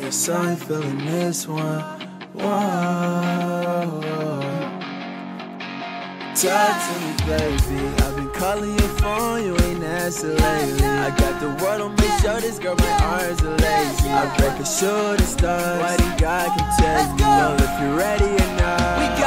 yes, I'm feeling this one. Whoa. Talk to me, baby. I've been calling your phone, you ain't answer lately. I got the word on sure this girl, my arms are lazy. I break a shooting star, what he God can tell you. Know if you're ready or not.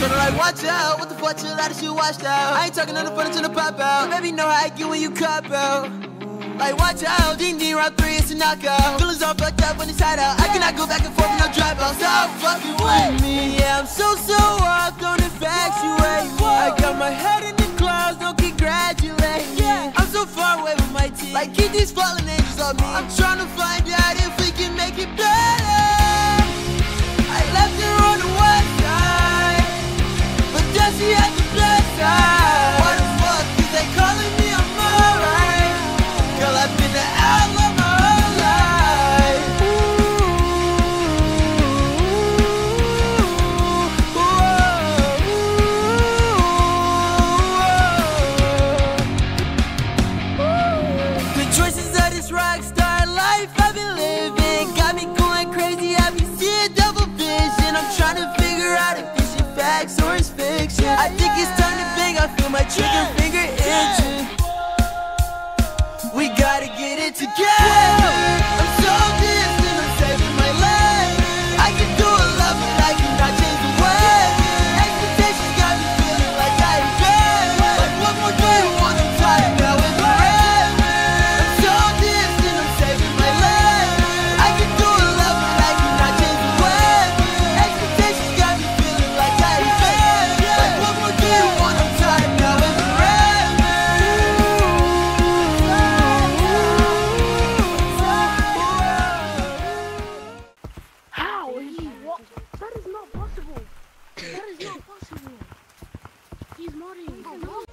Told her like, watch out, what the fuck, chill out, she washed out. I ain't talking on the furniture the pop out. Baby, know how I get when you cop out. Like, watch out, ding, round three, it's a knockout. Feelings all fucked up when it's hot out. I cannot go back and forth, no dropout. Stop fucking with me. Yeah, I'm so, so off, don't infatuate me. I got my head in the clouds, don't congratulate me. I'm so far away with my team. Like, keep these fallen angels on me. I'm trying to I move.